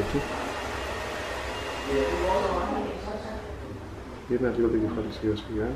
Εκεί. Γυρνάς λίγο την κεφάλι σιγά σιγά.